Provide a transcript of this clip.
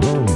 Whoa.